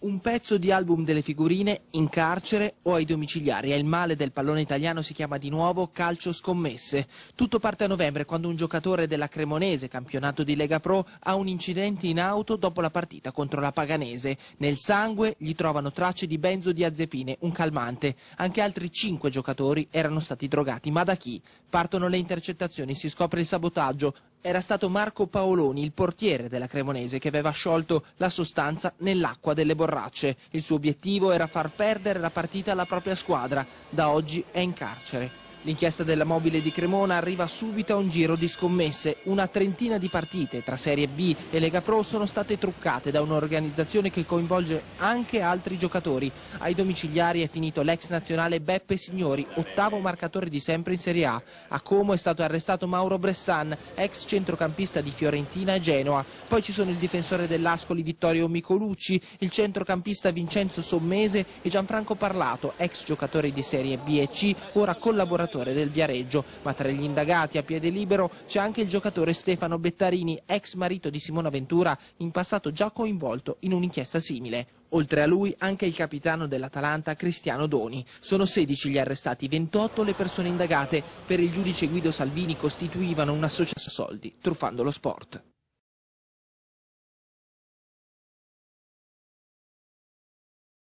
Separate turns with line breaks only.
Un pezzo di album delle figurine in carcere o ai domiciliari. È il male del pallone italiano, si chiama di nuovo calcio scommesse. Tutto parte a novembre quando un giocatore della Cremonese, campionato di Lega Pro, ha un incidente in auto dopo la partita contro la Paganese. Nel sangue gli trovano tracce di benzodiazepine, un calmante. Anche altri cinque giocatori erano stati drogati. Ma da chi? Partono le intercettazioni, si scopre il sabotaggio. Era stato Marco Paoloni, il portiere della Cremonese, che aveva sciolto la sostanza nell'acqua delle borracce. Il suo obiettivo era far perdere la partita alla propria squadra. Da oggi è in carcere. L'inchiesta della mobile di Cremona arriva subito a un giro di scommesse. Una trentina di partite tra Serie B e Lega Pro sono state truccate da un'organizzazione che coinvolge anche altri giocatori. Ai domiciliari è finito l'ex nazionale Beppe Signori, ottavo marcatore di sempre in Serie A. A Como è stato arrestato Mauro Bressan, ex centrocampista di Fiorentina e Genoa. Poi ci sono il difensore dell'Ascoli Vittorio Micolucci, il centrocampista Vincenzo Sommese e Gianfranco Parlato, ex giocatore di Serie B e C, ora collaboratore giocatore del Viareggio, ma tra gli indagati a piede libero c'è anche il giocatore Stefano Bettarini, ex marito di Simona Ventura, in passato già coinvolto in un'inchiesta simile. Oltre a lui anche il capitano dell'Atalanta Cristiano Doni. Sono 16 gli arrestati, 28 le persone indagate. Per il giudice Guido Salvini costituivano un'associazione soldi, truffando lo sport.